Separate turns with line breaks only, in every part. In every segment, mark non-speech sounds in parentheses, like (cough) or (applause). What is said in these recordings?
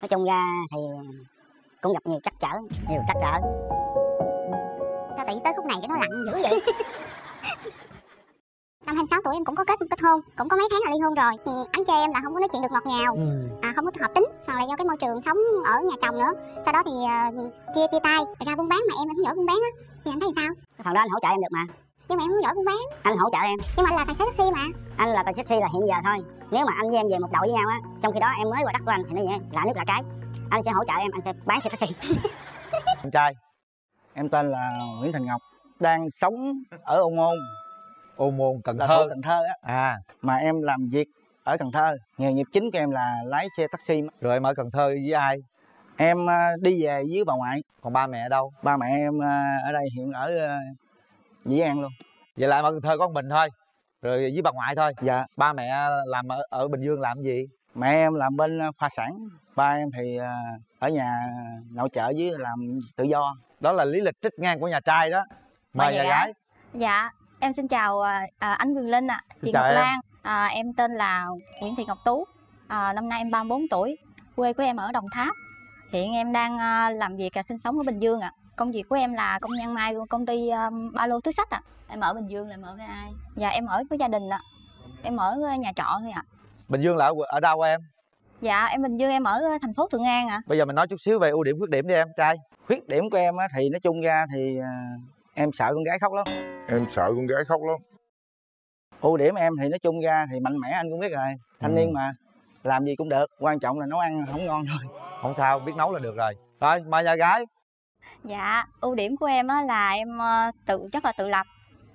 nói chung ra thì cũng gặp nhiều trắc trở nhiều trắc trở.
Sao nhiên tới khúc này cái nó lặng dữ vậy? (laughs) Năm 26 tuổi em cũng có kết kết hôn cũng có mấy tháng là ly hôn rồi. Ừ, anh chê em là không có nói chuyện được ngọt ngào
ừ.
à, không có hợp tính hoặc là do cái môi trường sống ở nhà chồng nữa. Sau đó thì uh, chia chia tay ra buôn bán mà em không giỏi buôn bán á. Thì anh thấy sao?
Phần đó anh hỗ trợ em được mà
nhưng mà em không giỏi buôn bán.
Anh hỗ trợ em.
Nhưng mà anh là tài xế taxi mà.
Anh là tài xế taxi là hiện giờ thôi. Nếu mà anh với em về một đội với nhau á trong khi đó em mới qua đất của anh thì nó vậy lạ nước lạ cái anh sẽ hỗ trợ em anh sẽ bán xe taxi. (laughs)
Con trai em tên là Nguyễn Thành Ngọc đang sống ở Ô Môn.
Ô môn cần
là
thơ.
Cần Thơ á.
À.
Mà em làm việc ở Cần Thơ. Nghề nghiệp chính của em là lái xe taxi
rồi em ở cần thơ với ai?
Em à, đi về với bà ngoại.
Còn ba mẹ đâu?
Ba mẹ em à, ở đây hiện ở à, Dĩ An luôn
vậy là em ở cần thơ có một mình thôi rồi với bà ngoại thôi
dạ
ba mẹ làm ở, ở bình dương làm gì
mẹ em làm bên à, khoa sản ba em thì à, ở nhà nội trợ với làm tự do
đó là lý lịch trích ngang của nhà trai đó mời nhà gái
Dạ, em xin chào à, à, anh Quyền Linh ạ,
Xin
chị Ngọc
em.
Lan. À, em tên là Nguyễn Thị Ngọc Tú. À, năm nay em 34 tuổi. Quê của em ở Đồng Tháp. Hiện em đang à, làm việc và sinh sống ở Bình Dương ạ. Công việc của em là công nhân may của công ty à, ba lô túi sách ạ. Em ở Bình Dương là em ở với ai? Dạ em ở với gia đình ạ. Em ở nhà trọ thôi ạ.
bình dương là ở, ở đâu em
Dạ em Bình Dương em ở thành phố Thuận An ạ.
bây giờ mình nói chút xíu về ưu điểm khuyết điểm đi em trai
khuyết điểm của em á, thì nói chung ra thì à, em sợ con gái khóc lắm
em sợ con gái khóc lắm
ưu điểm em thì nói chung ra thì mạnh mẽ anh cũng biết rồi thanh
Ừ.
niên mà làm gì cũng được quan trọng là nấu ăn không ngon thôi
không sao biết nấu là được rồi rồi mời nhà gái
Dạ, ưu điểm của em á là em ờ, tự rất là tự lập.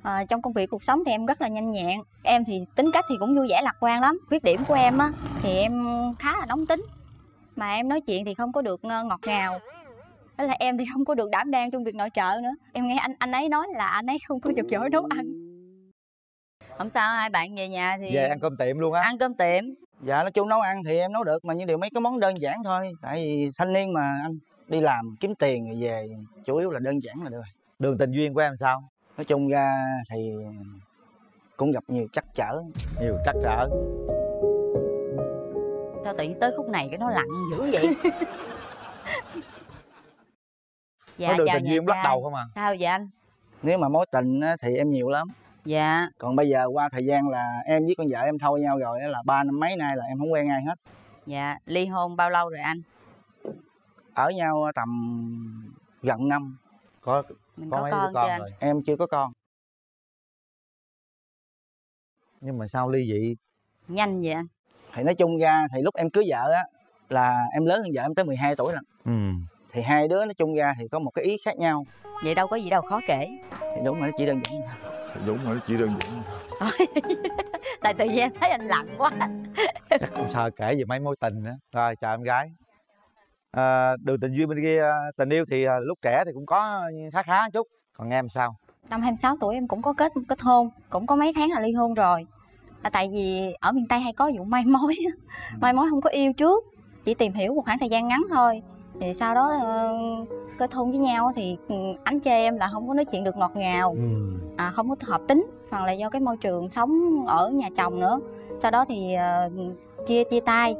Ờ, trong công việc cuộc sống thì em rất là nhanh nhẹn. Em thì tính cách thì cũng vui vẻ lạc quan lắm. Khuyết điểm của em á thì em khá là nóng tính. Mà em nói chuyện thì không có được ờ, ngọt ngào. Đó là em thì không có được đảm đang trong việc nội trợ nữa. Em nghe anh anh ấy nói là anh ấy không có được giỏi nấu ăn.
không sao hai bạn về nhà thì
về ăn cơm tiệm luôn á
ăn cơm tiệm
dạ nói chung nấu ăn thì em nấu được mà những điều mấy cái món đơn giản thôi tại vì thanh niên mà anh đi làm kiếm tiền rồi về chủ yếu là đơn giản là được. Rồi.
đường tình duyên của em sao?
Nói chung ra thì cũng gặp nhiều trắc trở.
Nhiều trắc trở.
Sao tự nhiên tới khúc này cái nó lặng dữ vậy? (laughs) Dạ
có đường
chào
tình duyên bắt đầu không à?
Sao vậy anh?
Nếu mà mối tình á, thì em nhiều lắm.
Dạ.
Còn bây giờ qua thời gian là em với con vợ em thôi nhau rồi á, là ba năm mấy nay là em không quen ai hết.
Dạ ly hôn bao lâu rồi anh
ở nhau tầm gần năm.
Có
mình
có
có,
mấy đứa
con,
con
anh.
rồi.
Em chưa có con.
Nhưng mà sao ly dị?
Nhanh vậy anh.
Thì nói chung ra thì lúc em cưới vợ á là em lớn hơn vợ em tới 12 tuổi lần
ừ.
Thì hai đứa nói chung ra thì có một cái ý khác nhau.
Vậy đâu có gì đâu khó kể.
Thì đúng rồi nó chỉ đơn giản
thì đúng rồi chỉ đơn giản (laughs)
tại tự nhiên em thấy anh lặng quá.
Chắc không sao kể về mấy mối tình nữa. Rồi chào em gái à, đường tình duyên bên kia tình yêu thì à, lúc trẻ thì cũng có khá khá chút còn em sao
Năm 26 tuổi em cũng có kết kết hôn, cũng có mấy tháng là ly hôn rồi. Là tại vì ở miền Tây hay có vụ mai mối, á. mai mối không có yêu trước, chỉ tìm hiểu một khoảng thời gian ngắn thôi. Thì sau đó ờ, kết hôn với nhau thì ừ, anh chê em là không có nói chuyện được ngọt ngào,
ừ.
à, không có hợp tính, hoặc là do cái môi trường sống ở nhà chồng nữa. Sau đó thì ờ, chia chia tay.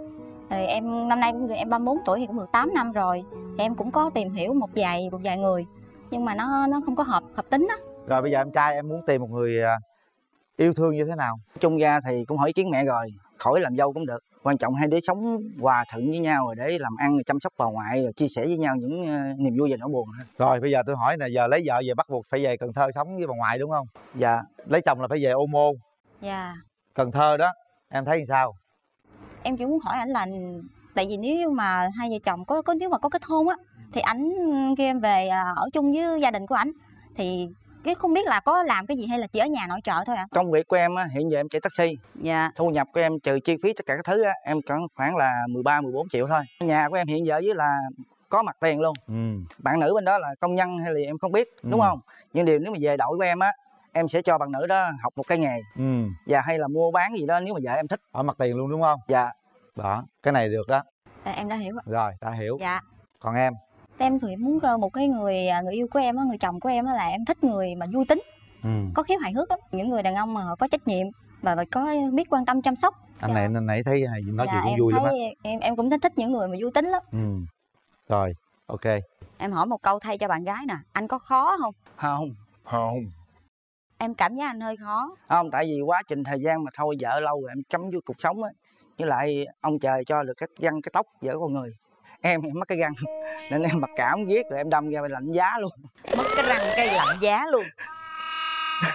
Rồi em năm nay cũng được em 34 tuổi thì cũng được 8 năm rồi. Thì em cũng có tìm hiểu một vài một vài người nhưng mà nó nó không có hợp hợp tính á.
rồi bây giờ em trai em muốn tìm một người à, yêu thương như thế nào?
Nói chung ra thì cũng hỏi ý kiến mẹ rồi khỏi làm dâu cũng được. Quan trọng hai đứa sống hòa thuận với nhau rồi để làm ăn chăm sóc bà ngoại rồi chia sẻ với nhau những ờ, niềm vui và nỗi buồn
rồi bây giờ tôi hỏi nè giờ lấy vợ về bắt buộc phải về cần thơ sống với bà ngoại đúng không?
Dạ.
Lấy chồng là phải về ô môn.
Dạ.
cần thơ đó em thấy như sao
em chỉ muốn hỏi ảnh là tại vì nếu như mà hai vợ chồng có có nếu mà có kết hôn á thì ảnh kêu em về à, ở chung với gia đình của ảnh. Thì cái không biết là có làm cái gì hay là chỉ ở nhà nội trợ thôi ạ?
Công việc của em á, hiện giờ em chạy taxi.
Dạ.
Thu nhập của em trừ chi phí tất cả các thứ á, em còn khoảng là 13 14 triệu thôi. Nhà của em hiện giờ với là có mặt tiền luôn.
Ừ.
Bạn nữ bên đó là công nhân hay là em không biết đúng
Ừ.
không? Nhưng điều nếu mà về đội của em á em sẽ cho bạn nữ đó học một cái nghề.
Ừ.
Và hay là mua bán gì đó nếu mà vợ em thích.
Ở mặt tiền luôn đúng không?
Dạ.
Đó cái này được đó.
Dạ, em đã hiểu ạ.
Rồi ta hiểu.
Dạ.
Còn em?
Em thì muốn cơ một cái người à, người yêu của em á người chồng của em á là em thích người mà vui tính
ừ.
có khiếu hài hước á những người đàn ông mà họ có trách nhiệm và và có biết quan tâm chăm sóc.
Anh này anh nãy thấy hay nói
dạ,
chuyện
em
cũng vui lắm á.
thấy em em cũng thích thích những người mà vui tính lắm.
Ừ. rồi ok.
Em hỏi một câu thay cho bạn gái nè. Anh có khó không?
Không
không
em cảm giác anh hơi khó.
Không tại vì quá trình thời gian mà thôi vợ lâu rồi em cắm vô cuộc sống á. Với lại ông trời cho được cái răng cái tóc vợ con người. Em em mất cái răng (laughs) nên em mặc cảm ghét rồi em đâm ra lạnh giá luôn.
Mất cái răng cây lạnh giá luôn.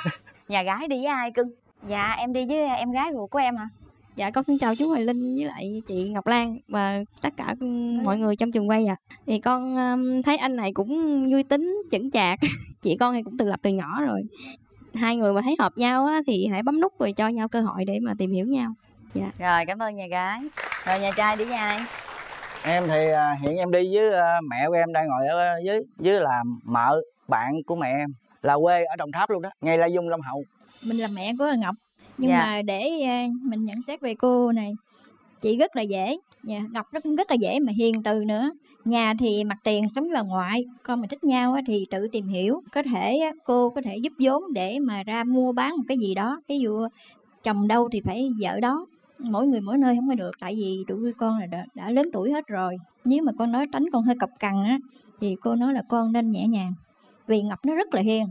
(laughs) Nhà gái đi với ai cưng?
Dạ em đi với em gái ruột của em hả?
Dạ con xin chào chú Hoài Linh với lại chị Ngọc Lan và tất cả mọi người trong trường quay ạ. Thì con um, thấy anh này cũng vui tính, chững chạc. (laughs) chị con thì cũng tự lập từ nhỏ rồi. Hai người mà thấy hợp nhau á, thì hãy bấm nút rồi cho nhau cơ hội để mà tìm hiểu nhau. Dạ.
rồi cảm ơn nhà gái rồi nhà trai đi với ai
em thì à, hiện em đi với à, mẹ của em đang ngồi ở dưới dưới là mợ bạn của mẹ em là quê ở đồng tháp luôn đó ngay la dung long hậu
Mình là mẹ của Ngọc. Nhưng
Dạ.
mà để uh, mình nhận xét về cô này, chị rất là dễ. Dạ, Ngọc rất rất là dễ mà hiền từ nữa. Nhà thì mặt tiền sống với bà ngoại, con mà thích nhau thì tự tìm hiểu. Có thể cô có thể giúp vốn để mà ra mua bán một cái gì đó. Ví dụ chồng đâu thì phải vợ đó. Mỗi người mỗi nơi không có được tại vì tụi con là đã, đã lớn tuổi hết rồi. Nếu mà con nói tránh con hơi cọc cằn á thì cô nói là con nên nhẹ nhàng. Vì Ngọc nó rất là hiền.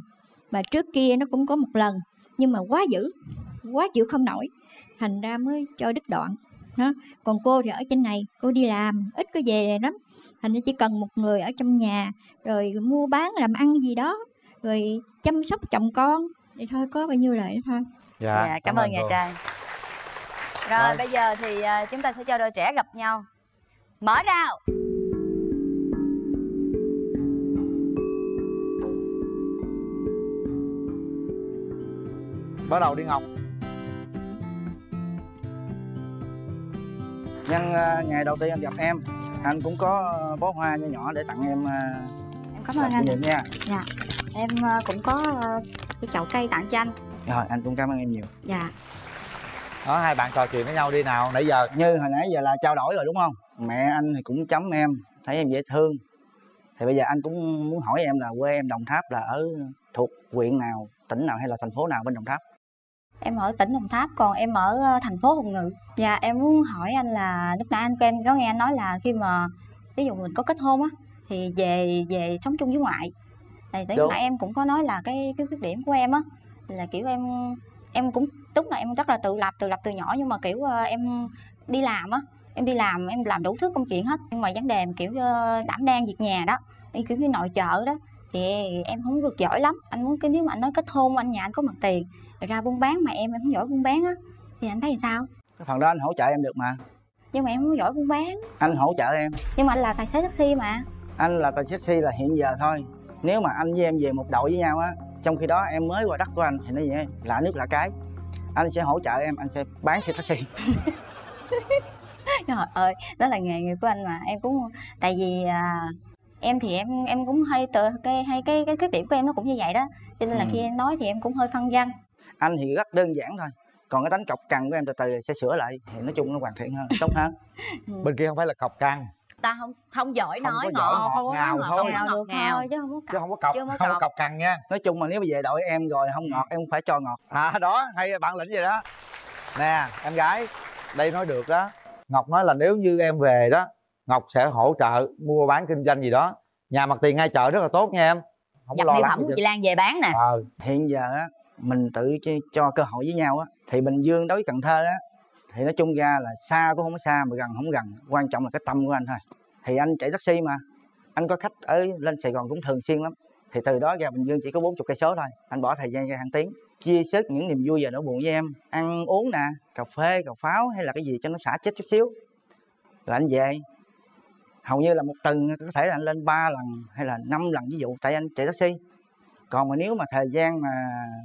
Mà trước kia nó cũng có một lần nhưng mà quá dữ, quá chịu không nổi. Thành ra mới cho đứt đoạn. Đó. Còn cô thì ở trên này, cô đi làm, ít có về lắm. Thành ra chỉ cần một người ở trong nhà, rồi mua bán làm ăn gì đó, rồi chăm sóc chồng con. Vậy thôi, có bao nhiêu lời đó thôi.
dạ, cảm, ơn nhà
cô.
trai rồi,
Rồi.
bây giờ thì à, chúng ta sẽ cho đôi trẻ gặp nhau mở rào
bắt đầu đi ngọc
nhân à, ngày đầu tiên anh gặp em anh cũng có bó hoa nhỏ nhỏ để tặng em à,
em cảm ơn anh.
nha.
Em ờ, cũng có ờ, cái chậu cây tặng cho anh.
Rồi anh cũng cảm ơn em nhiều.
Dạ.
Đó hai bạn trò chuyện với nhau đi nào nãy giờ.
Như hồi nãy giờ là trao đổi rồi đúng không? Mẹ anh thì cũng chấm em thấy em dễ thương. Thì bây giờ anh cũng muốn hỏi em là quê em đồng tháp là ở thuộc huyện nào tỉnh nào hay là thành phố nào bên đồng tháp
em ở tỉnh đồng tháp còn em ở ờ, thành phố hồng ngự. Dạ em muốn hỏi anh là lúc nãy anh của em có nghe anh nói là khi mà ví dụ mình có kết hôn á thì về về sống chung với ngoại. Thì tới lúc nãy em cũng có nói là cái cái khuyết điểm của em á là kiểu em em cũng đúng là em rất là tự lập tự lập từ nhỏ nhưng mà kiểu ờ, em đi làm á em đi làm em làm đủ thứ công chuyện hết. Nhưng mà vấn đề kiểu ờ, đảm đang việc nhà đó kiểu như nội trợ đó thì em không được giỏi lắm. Anh muốn cái nếu mà anh nói kết hôn anh nhà anh có mặt tiền ra buôn bán mà em em không giỏi buôn bán á. Thì anh thấy sao?
Cái phần đó anh hỗ trợ em được mà.
Nhưng mà em không giỏi buôn bán.
Anh hỗ trợ em.
Nhưng mà anh là tài xế taxi mà.
Anh là tài xế là hiện giờ thôi. Nếu mà anh với em về một đội với nhau á trong khi đó em mới qua đất của anh thì nó vậy lạ nước lạ cái. Anh sẽ hỗ trợ em anh sẽ bán xe taxi. (laughs)
Trời ơi đó là nghề nghiệp của anh mà. Em cũng tại vì à, em thì em em cũng hay tự cái hay cái cái khuyết điểm của em nó cũng như vậy đó. Cho nên là
Ừ.
khi em nói thì em cũng hơi phân vân
anh thì rất đơn giản thôi. Còn cái tánh cọc cằn của em từ từ sẽ sửa lại. Thì nói chung nó hoàn thiện hơn tốt hơn. (laughs)
Bên kia không phải là cọc cằn.
Ta không không giỏi
Không
nói ngọt
ngọt
không
ngào
nói
thôi.
ngọt
ngào
ngọt
được
ngào
thôi chứ không có
chứ
cọc
không có cọc.
Chưa mới
không có
cọc.
cọc cằn nha.
Nói chung mà nếu mà về đội em rồi không ngọt em phải cho ngọt.
À đó hay bản lĩnh vậy đó. Nè em gái đây nói được đó. Ngọc nói là nếu như em về đó ngọc sẽ hỗ trợ mua bán kinh doanh gì đó. Nhà mặt tiền ngay chợ rất là tốt nha em. Không
nhập
lo
mỹ phẩm
gì
của chị Lan về bán nè.
Ờ.
Hiện giờ á mình tự cho, cơ hội với nhau á. Thì bình dương đối với cần thơ á thì nói chung ra là xa cũng không có xa mà gần không gần quan trọng là cái tâm của anh thôi. Thì anh chạy taxi mà anh có khách ở lên sài gòn cũng thường xuyên lắm. Thì từ đó ra bình dương chỉ có 40 cây số thôi anh bỏ thời gian ra hàng tiếng chia sớt những niềm vui và nỗi buồn với em. Ăn uống nè cà phê cà pháo hay là cái gì cho nó xả chết chút xíu. Là anh về. Hầu như là một tuần có thể là anh lên 3 lần hay là 5 lần ví dụ tại anh chạy taxi còn mà nếu mà thời gian mà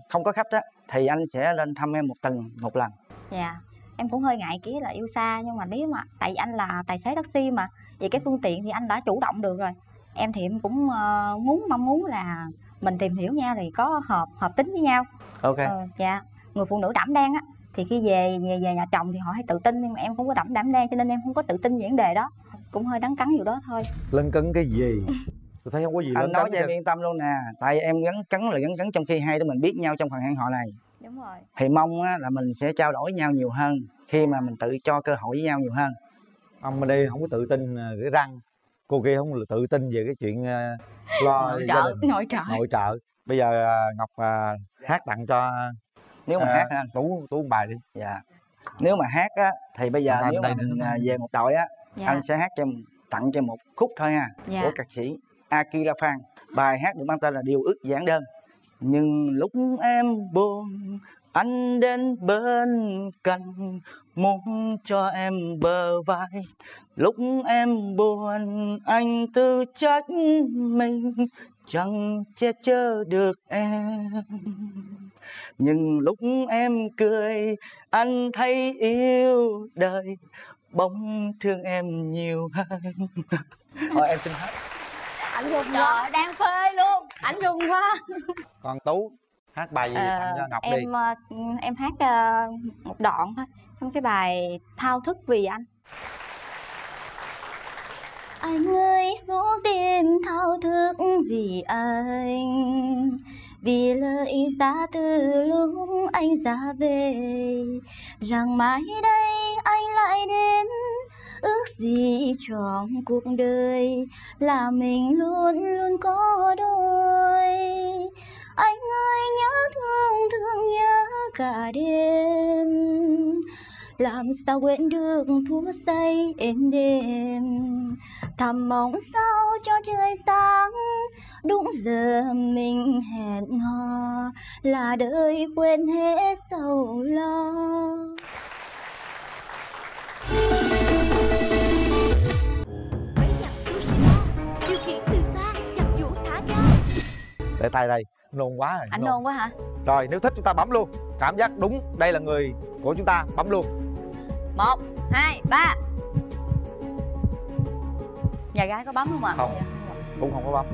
không có khách á thì anh sẽ lên thăm em một tuần một lần.
Dạ em cũng hơi ngại kỹ là yêu xa nhưng mà nếu mà tại vì anh là tài xế taxi mà vậy cái phương tiện thì anh đã chủ động được rồi. Em thì em cũng ờ, muốn mong muốn là mình tìm hiểu nhau thì có hợp hợp tính với nhau.
Ok.
Ờ, dạ. Người phụ nữ đảm đang á thì khi về về, về nhà chồng thì họ hay tự tin nhưng mà em không có đảm đảm đang cho nên em không có tự tin về vấn đề đó. Cũng hơi đắng cắn điều đó thôi.
Lân cấn cái gì tôi thấy không có gì
anh nói cho em yên tâm luôn nè tại em gắn cấn là gắn cấn trong khi hai đứa mình biết nhau trong phần hẹn hò này.
Đúng rồi.
Thì mong á, là mình sẽ trao đổi nhau nhiều hơn khi mà mình tự cho cơ hội với nhau nhiều hơn.
Ông bên đây không có tự tin ờ, cái răng. Cô kia không tự tin về cái chuyện ờ, lo
nội trợ nội trợ.
Nội trợ. Bây giờ ờ, ngọc hát tặng cho
nếu mà
ờ,
hát á,
tú tú một bài đi.
Dạ. Nếu mà hát á thì bây giờ nếu mà mình à, về một đội á
dạ.
anh sẽ hát cho tặng cho một khúc thôi ha.
Dạ.
của ca sĩ Akira Phan bài hát được mang tên là điều ước giản đơn. Nhưng lúc em buồn, anh đến bên cạnh, muốn cho em bờ vai. Lúc em buồn, anh tự trách mình, chẳng che chở được em. Nhưng lúc em cười, anh thấy yêu đời, bóng thương em nhiều hơn. Thôi, em xin hát
ảnh rùng trời ơi, đang phê luôn. Ảnh rùng quá.
Con tú hát bài gì cho ngọc đi.
em ờ, em hát ờ, một đoạn thôi. Trong cái bài thao thức vì anh. Anh ơi suốt đêm thao thức vì anh. Vì lời ra từ lúc anh ra về. Rằng mai đây anh lại đến ước gì trong cuộc đời là mình luôn luôn có đôi. Anh ơi, nhớ thương thương nhớ cả đêm. Làm sao quên được phút giây êm đêm thầm mong sao cho trời sáng? Đúng giờ mình hẹn hò là đời quên hết sầu lo.
Để tay đây nôn quá rồi
anh nôn. quá hả?
Rồi nếu thích chúng ta bấm luôn. Cảm giác đúng đây là người của chúng ta bấm luôn.
Một hai ba. Nhà gái có bấm không ạ?
Không. cũng không có bấm.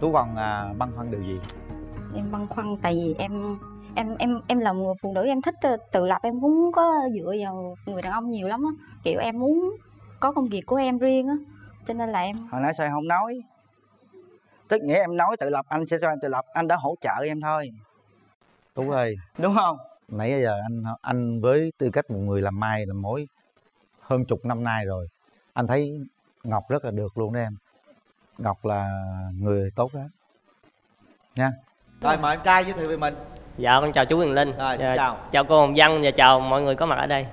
Tú còn à, băn khoăn điều gì?
Em băn khoăn tại vì em em em em là một người phụ nữ em thích tự- tự lập em không có dựa vào người đàn ông nhiều lắm á. Kiểu em muốn có công việc của em riêng á cho nên là em
hồi nãy sao em không nói tức nghĩa em nói tự lập anh sẽ cho em tự lập anh đã hỗ trợ em thôi.
Tú ơi
đúng không?
Nãy giờ anh anh với tư cách một người làm mai làm mối hơn chục năm nay rồi anh thấy ngọc rất là được luôn đó em. Ngọc là người tốt đó nha. Rồi mời em trai giới thiệu về mình.
Dạ con chào chú Quyền Linh.
Rồi,
Dạ,
chào.
chào cô Hồng Vân và chào mọi người có mặt ở đây.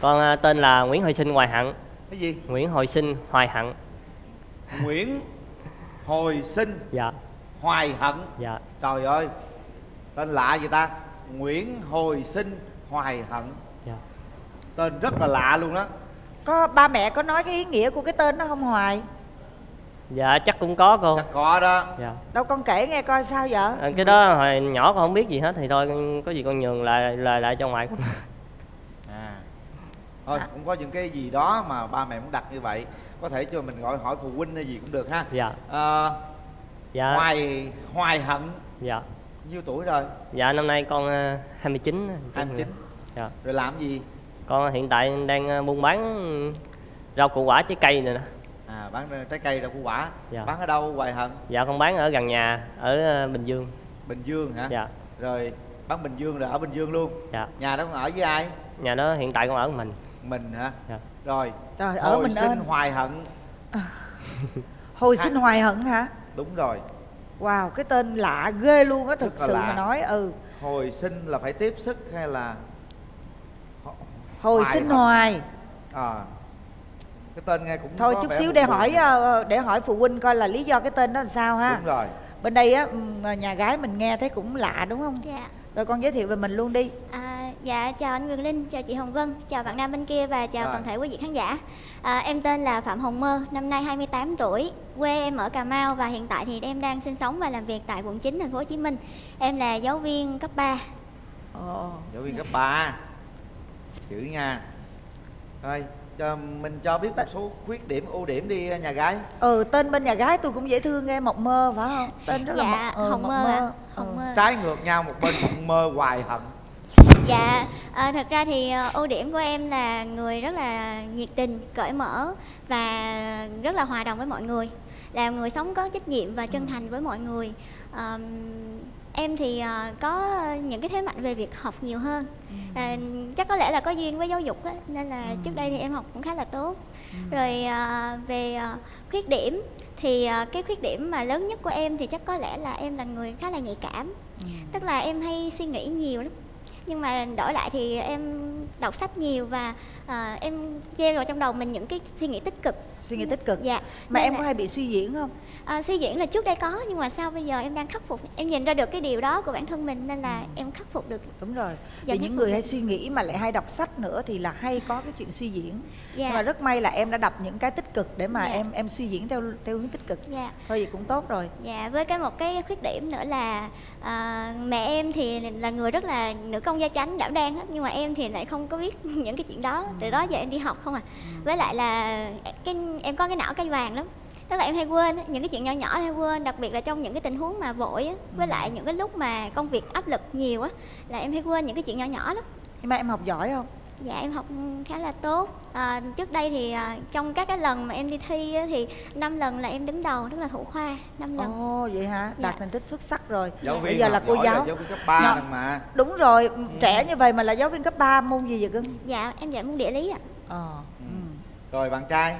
Con à, tên là Nguyễn Hồi Sinh Hoài Hận
cái gì?
Nguyễn Hồi Sinh Hoài Hận.
Nguyễn hồi sinh?
Dạ.
Hoài hận?
Dạ.
Trời ơi tên lạ vậy ta. Nguyễn hồi sinh hoài hận.
Dạ.
Tên rất là lạ luôn đó
có ba mẹ có nói cái ý nghĩa của cái tên đó không hoài?
Dạ chắc cũng có cô.
Chắc có đó.
Dạ.
Đâu con kể nghe coi sao vậy?
À, Cái đó hồi nhỏ con không biết gì hết thì thôi có gì con nhường lại lời lại cho ngoại con
thôi cũng có những cái gì đó mà ba mẹ muốn đặt như vậy có thể cho mình gọi hỏi phụ huynh hay gì cũng được ha.
Dạ.
À,
dạ.
hoài hoài hận.
Dạ.
Nhiêu tuổi rồi?
Dạ năm nay con à, 29
29
Dạ.
Rồi làm gì?
Con hiện tại đang à, buôn bán rau củ quả trái cây này nè.
À bán trái cây rau củ quả.
Dạ.
bán ở đâu hoài hận?
Dạ con bán ở gần nhà ở à, Bình Dương.
Bình dương hả?
Dạ.
Rồi bán bình dương rồi ở bình dương luôn.
Dạ.
Nhà đó con ở với ai?
Nhà đó hiện tại con ở một mình
mình hả?
Dạ.
rồi
Trời, ở
hồi
mình
sinh
ơn.
hoài hận.
Hồi sinh hoài hận hả?
Đúng rồi.
Wow cái tên lạ ghê luôn á thực
là
sự
lạ.
mà nói ừ.
Hồi sinh là phải tiếp sức hay là
hồi
Hoài
sinh
hận.
hoài.
À cái tên nghe cũng
thôi chút xíu để hỏi ờ, để hỏi phụ huynh coi là lý do cái tên đó làm sao ha.
Đúng rồi.
Bên đây á ừm, nhà gái mình nghe thấy cũng lạ đúng không?
Dạ.
Rồi con giới thiệu về mình luôn đi.
À, dạ chào anh Quyền Linh, chào chị Hồng Vân, chào bạn nam bên kia và chào
Rồi.
toàn thể quý vị khán giả. À, em tên là Phạm Hồng Mơ, năm nay 28 tuổi, quê em ở Cà Mau và hiện tại thì em đang sinh sống và làm việc tại quận 9 thành phố Hồ Chí Minh. Em là giáo viên cấp 3.
Ồ.
giáo viên cấp 3 chữ nha rồi cho mình cho biết một số khuyết điểm ưu điểm đi nhà gái
ừ tên bên nhà gái tôi cũng dễ thương nghe mộng mơ phải không tên rất là
Dạ,
mộng, ừ,
Hồng
mộng
Mơ ạ,
mơ.
Hồng
Ừ.
Mơ.
trái ngược nhau một bên mộng mơ hoài hận
Dạ, À, thật ra thì ờ, ưu điểm của em là người rất là nhiệt tình, cởi mở và rất là hòa đồng với mọi người. Là người sống có trách nhiệm và chân thành với mọi người. Ờm, em thì ờ, có những cái thế mạnh về việc học nhiều hơn. À, chắc có lẽ là có duyên với giáo dục á, nên là trước đây thì em học cũng khá là tốt. Rồi ờ, về ờ, khuyết điểm thì ờ, cái khuyết điểm mà lớn nhất của em thì chắc có lẽ là em là người khá là nhạy cảm. Tức là em hay suy nghĩ nhiều lắm nhưng mà đổi lại thì em đọc sách nhiều và ờ, em gieo vào trong đầu mình những cái suy nghĩ tích cực.
Suy nghĩ tích cực.
Dạ.
Mà
Nên
em
là-
có hay bị suy diễn không?
À, suy diễn là trước đây có nhưng mà sao bây giờ em đang khắc phục. Em nhìn ra được cái điều đó của bản thân mình nên là em khắc phục được.
Đúng rồi.
Dạ,
vì những người hay suy nghĩ mà lại hay đọc sách nữa thì là hay có cái chuyện suy diễn.
Dạ.
nhưng mà rất may là em đã đọc những cái tích cực để mà
Dạ.
em em suy diễn theo theo hướng tích cực.
Dạ.
Thôi vậy cũng tốt rồi.
Dạ, với cái một cái khuyết điểm nữa là à, mẹ em thì là người rất là nữ công gia chánh đảm đang hết. Nhưng mà em thì lại không có biết (laughs) những cái chuyện đó. Từ đó giờ em đi học không à. Với lại là cái, em có cái não cây vàng lắm. Tức là em hay quên những cái chuyện nhỏ nhỏ hay quên. Đặc biệt là trong những cái tình huống mà vội á, với lại những cái lúc mà công việc áp lực nhiều á, là em hay quên những cái chuyện nhỏ nhỏ lắm.
Nhưng mà em học giỏi không?
Dạ em học khá là tốt. À, Trước đây thì à, trong các cái lần mà em đi thi á, thì năm lần là em đứng đầu tức là thủ khoa năm lần.
Ồ vậy hả? Đạt
Dạ.
thành tích xuất sắc rồi.
Giáo
bây
viên
giờ là
học
cô
giỏi
giáo
giáo viên cấp 3
Dạ.
lần mà.
Đúng rồi trẻ như vậy mà là giáo viên cấp 3 môn gì vậy cưng?
Dạ em dạy môn địa lý ạ.
Ờ
rồi bạn trai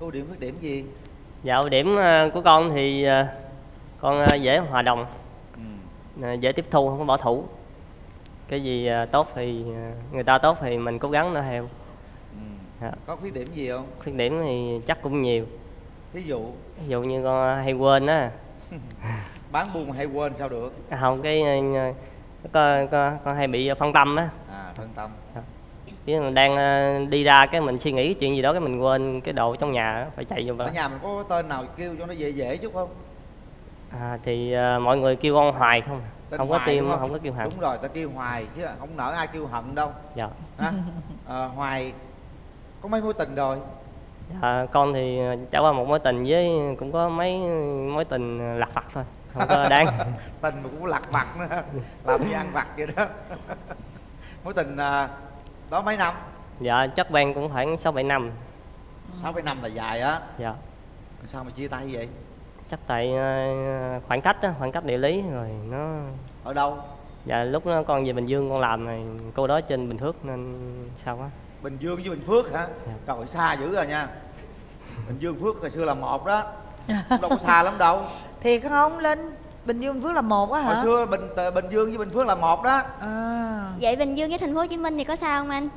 ưu điểm khuyết điểm gì?
Dạ ưu điểm ờ, của con thì ờ, con ờ, dễ hòa đồng, ờ, dễ tiếp thu không có bỏ thủ. Cái gì ờ, tốt thì ờ, người ta tốt thì mình cố gắng nó theo. Dạ.
có khuyết điểm gì không
Khuyết điểm thì chắc cũng nhiều.
thí dụ
Ví dụ như con hay quên á, (laughs)
bán buôn hay quên sao được
không cái con, con, con hay bị phân tâm á.
à phân tâm
Ví dụ mình đang đi ra cái mình suy nghĩ cái chuyện gì đó cái mình quên cái đồ trong nhà phải chạy vô
ở
vào.
nhà mình có tên nào kêu cho nó dễ dễ chút không
À, thì ờ, mọi người kêu con hoài không,
tên
không có
Hoài,
kêu
đúng
không? có kêu hận.
đúng rồi ta kêu hoài chứ không nỡ ai kêu hận đâu.
Dạ.
Ờ, hoài có mấy mối tình rồi?
Dạ, con thì trải qua một mối tình với cũng có mấy mối tình lặt vặt thôi không có đáng. (laughs)
Tình mà cũng lặt vặt nữa làm như ăn vặt vậy đó. (laughs) Mối tình à, đó mấy năm?
Dạ chắc quen cũng khoảng sáu bảy năm.
Sáu bảy năm là dài á?
Dạ.
Sao mà chia tay vậy?
Chắc tại ờ, khoảng cách á khoảng cách địa lý rồi nó
ở đâu?
Dạ lúc đó con về bình dương con làm này cô đó trên bình phước nên sao quá
bình dương với bình phước hả? Trời ơi, xa dữ rồi nha. Bình dương phước hồi xưa là một đó. Cũng (laughs) đâu có xa lắm đâu.
Thiệt không lên bình dương phước là một á hả?
Hồi xưa bình bình dương với bình phước là một đó.
À.
Vậy Bình Dương với thành phố Hồ Chí Minh thì có sao không anh?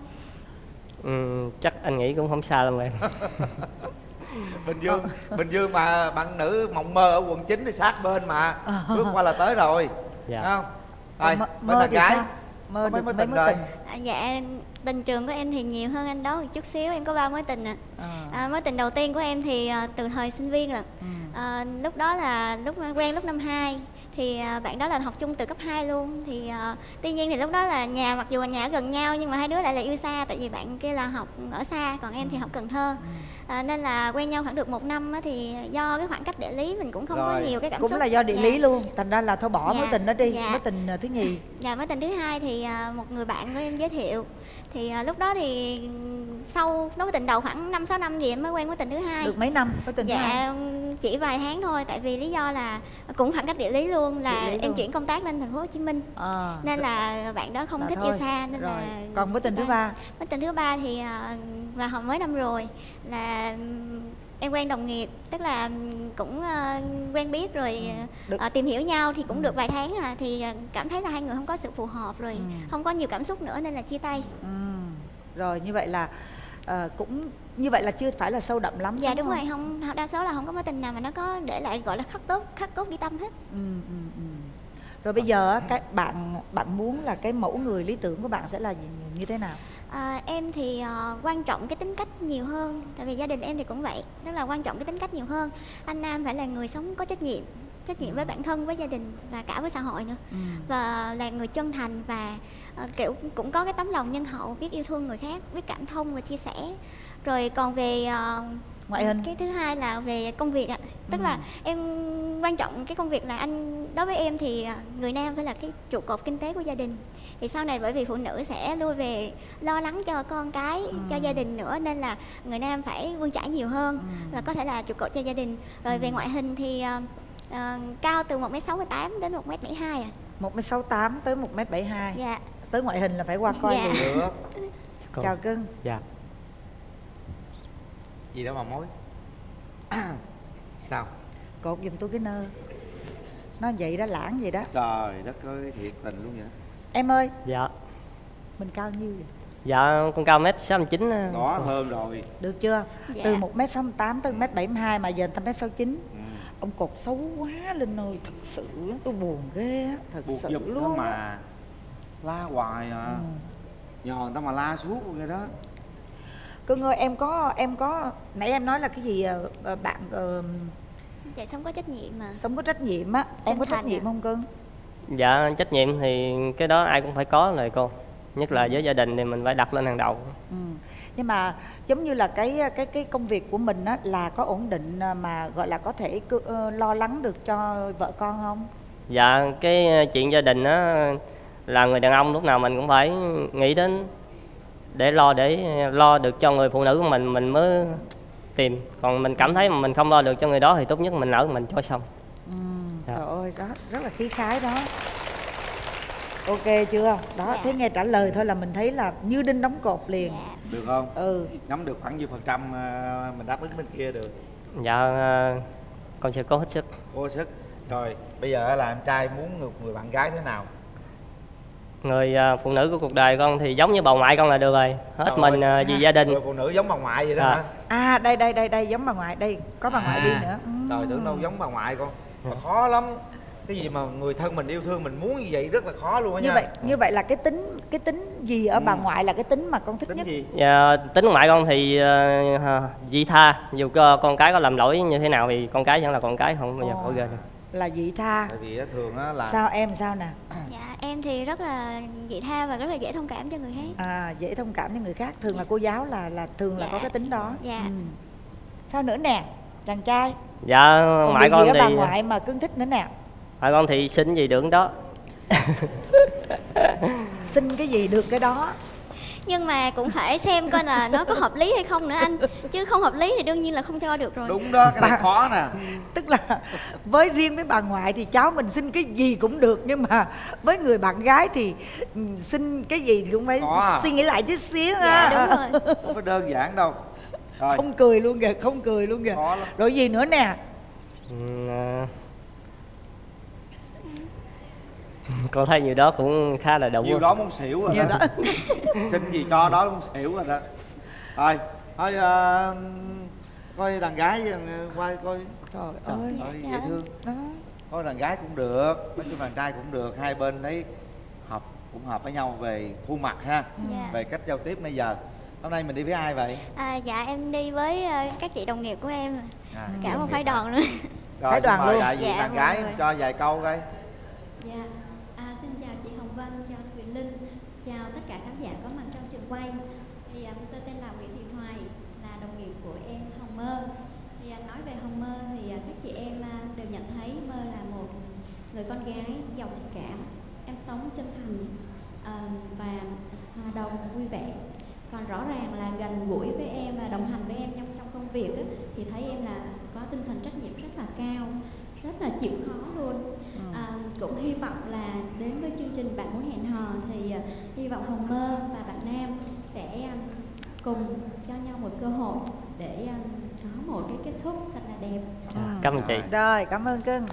ừ, chắc anh nghĩ cũng không xa lắm (laughs) em
bình dương bình dương mà bạn nữ mộng mơ ở quận 9 thì sát bên mà. Bước qua là tới rồi
Dạ.
Không? Rồi
mơ, mơ thì
gái
sao? Mơ
có mấy
được
mối tình
mối
rồi
tình?
À, dạ tình trường của em thì nhiều hơn anh đó một chút xíu em có ba mối tình ạ. À, mối tình đầu tiên của em thì à, từ thời sinh viên rồi. À, lúc đó là lúc quen lúc năm 2 thì à, bạn đó là học chung từ cấp 2 luôn. Thì à, tuy nhiên thì lúc đó là nhà mặc dù là nhà ở gần nhau nhưng mà hai đứa lại là yêu xa tại vì bạn kia là học ở xa còn em thì học Cần Thơ. À, nên là quen nhau khoảng được một năm á, thì do cái khoảng cách địa lý mình cũng không có
Rồi.
nhiều cái cảm
cũng
xúc.
là do địa
Dạ.
lý luôn thành ra là thôi bỏ
Dạ,
mối tình đó đi
dạ.
mối tình à, thứ nhì.
Dạ mối tình thứ hai thì à, một người bạn của em giới thiệu thì à, lúc đó thì sau mối tình đầu khoảng 5 6 năm gì em mới quen mối tình thứ hai.
được mấy năm mối tình thứ
Dạ
hai
chỉ vài tháng thôi tại vì lý do là cũng khoảng cách địa lý luôn là
Địa lý
em
luôn.
chuyển công tác lên thành phố Hồ Chí Minh.
Ờ.
Nên là bạn đó không
Là
thích
thôi.
yêu xa nên
Rồi.
là
Còn mối tình thứ ba?
Mối tình thứ ba thì à, vào hồi mới năm rồi là em quen đồng nghiệp tức là cũng à, quen biết rồi
Được.
à, tìm hiểu nhau thì cũng được vài tháng à thì à, cảm thấy là hai người không có sự phù hợp rồi không có nhiều cảm xúc nữa nên là chia tay
Ừ. rồi như vậy là ờ, cũng như vậy là chưa phải là sâu đậm lắm
dạ đúng rồi không đa số là không có mối tình nào mà nó có để lại gọi là khắc tốt khắc cốt ghi tâm hết
ừ, ừ, ừ. rồi bây giờ á, cái bạn bạn muốn là cái mẫu người lý tưởng của bạn sẽ là gì, như thế nào
À, em thì ờ, quan trọng cái tính cách nhiều hơn tại vì gia đình em thì cũng vậy tức là quan trọng cái tính cách nhiều hơn. Anh nam phải là người sống có trách nhiệm trách nhiệm với bản thân với gia đình và cả với xã hội nữa.
Ừ.
và là người chân thành và ờ, kiểu cũng có cái tấm lòng nhân hậu biết yêu thương người khác biết cảm thông và chia sẻ. Rồi còn về ờ,
Ngoại hình.
cái thứ hai là về công việc ạ. Tức
Ừ.
là em quan trọng cái công việc là anh đối với em thì ờ, người nam phải là cái trụ cột kinh tế của gia đình. Thì sau này bởi vì phụ nữ sẽ lui về lo lắng cho con cái cho gia đình nữa nên là người nam phải vươn trải nhiều hơn và có thể là trụ cột cho gia đình. Rồi về ngoại hình thì ờ, cao từ 1m68 đến 1m72 à
1m68 tới 1m72
dạ.
Tới ngoại hình là phải qua coi
Dạ.
được.
Chào cưng.
Dạ
gì đó mà mối. Sao?
Cột giùm tôi cái nơ. Nó vậy đó lãng vậy đó.
Trời đất ơi thiệt tình luôn vậy.
Em ơi.
Dạ.
Mình cao nhiêu vậy?
Dạ con cao mét sáu chín á.
đó hơn rồi.
Được chưa?
Dạ.
từ 1m68 tới 1m72 mà giờ thành 1m69
ừ.
ông cột xấu quá linh ơi. Thật sự tôi buồn ghê á. Thật
buộc
sự luôn á.
mà. La hoài à.
Ừ.
nhờ người ta mà la suốt luôn vậy đó
cưng ơi em có em có nãy em nói là cái gì ờ, ờ, bạn ờ,
dạ sống có trách nhiệm mà
sống có trách nhiệm á em có trách nhiệm
à?
không cưng
dạ trách nhiệm thì cái đó ai cũng phải có rồi cô nhất là với gia đình thì mình phải đặt lên hàng đầu
Ừ. Nhưng mà giống như là cái cái cái công việc của mình á là có ổn định mà gọi là có thể cứ, ờ, lo lắng được cho vợ con không?
dạ cái chuyện gia đình á là người đàn ông lúc nào mình cũng phải nghĩ đến để lo để lo được cho người phụ nữ của mình mình mới tìm còn mình cảm thấy mà mình không lo được cho người đó thì tốt nhất mình nở mình cho xong
Ừ.
Dạ.
Trời ơi đó rất là khí khái đó. Ok chưa? Đó,
Dạ.
thế nghe trả lời thôi là mình thấy là như đinh đóng cột liền.
dạ
được không
Ừ.
nắm được khoảng nhiêu phần trăm à, mình đáp ứng bên kia được
dạ ờ, con sẽ cố hết sức
cố sức rồi bây giờ là em trai muốn được người bạn gái thế nào
người ờ, phụ nữ của cuộc đời con thì giống như bà ngoại con là được rồi. Hết
Trời
mình
ơi,
ờ, vì gia đình.
Người phụ nữ giống bà ngoại vậy đó
À.
hả?
À đây đây đây đây giống bà ngoại. Đây, có bà ngoại đi
À,
nữa. Ừ.
trời tưởng đâu giống bà ngoại con. Mà khó lắm. Cái gì mà người thân mình yêu thương mình muốn như vậy rất là khó luôn á
Như
nha.
vậy như vậy là cái tính cái tính gì ở bà ngoại là cái tính mà con thích
tính
nhất?
gì?
Dạ, tính ngoại con thì uh, di tha. Dù co- con cái có làm lỗi như thế nào thì con cái vẫn là con cái không bao giờ bỏ rơi được
Là vị tha.
tại vì thường á là
Sao em sao nè? (clears throat)
dạ em thì rất là dị tha và rất là dễ thông cảm cho người khác
à, dễ thông cảm cho người khác thường là cô giáo là là thường là
Dạ.
có cái tính đó
Dạ.
Ừ. sao nữa nè chàng trai
dạ
còn
ngoại
gì
con
ở bà
thì
ngoại mà cưng thích nữa nè
ngoại con thì xin gì được đó (laughs)
xin cái gì được cái đó
nhưng mà cũng phải xem coi là nó có hợp lý hay không nữa anh. Chứ không hợp lý thì đương nhiên là không cho được rồi.
Đúng đó cái này khó nè. (laughs)
Tức là với riêng với bà ngoại thì cháu mình xin cái gì cũng được nhưng mà với người bạn gái thì ừ, xin cái gì thì cũng phải
Khó à.
suy nghĩ lại chút xíu
dạ
ha.
đúng rồi. (laughs)
Không có đơn giản đâu. Rồi.
Không cười luôn kìa không cười luôn kìa.
Khó lắm.
Rồi gì nữa nè?
Ừ, ờ. Con thấy nhiều đó cũng khá là đủ
nhiều đó muốn xỉu rồi
Nhiều
đó, (laughs) xin gì cho đó muốn xỉu rồi đó. Rồi thôi ờ, coi đàn gái với đàn qua coi.
Trời
trời
ơi.
Dạ,
ơi
dạ.
dễ thương.
Đó.
Coi đàn gái cũng được nói chung đàn trai cũng được hai bên thấy hợp cũng hợp với nhau về khuôn mặt ha.
Dạ.
về cách giao tiếp bây giờ. Hôm nay mình đi với ai vậy?
À, dạ em đi với ờ, các chị đồng nghiệp của em.
À,
cả một phái đoàn nữa
rồi
Phái đoàn luôn.
Dạ,
đàn gái
người.
cho vài câu coi.
Dạ, à, xin chào chị Hồng Vân, chào anh Quyền Linh, chào tất cả khán giả có mặt trong trường quay. Thì à, tôi tên là Nguyễn Thị Hoài, là đồng nghiệp của em Hồng Mơ. Thì à, nói về Hồng Mơ thì à, các chị em à, đều nhận thấy Mơ là một người con gái giàu tình cảm, em sống chân thành ờ, và hòa đồng vui vẻ. Còn rõ ràng là gần gũi với em và đồng hành với em trong trong công việc á, thì thấy em là có tinh thần trách nhiệm rất là cao, rất là chịu khó luôn. À, cũng hy vọng là đến với chương trình bạn muốn hẹn hò thì à, hy vọng Hồng Mơ và bạn Nam sẽ à, cùng cho nhau một cơ hội để à, có một cái kết thúc thật là đẹp.
cảm ơn chị.
Rồi cảm ơn cưng.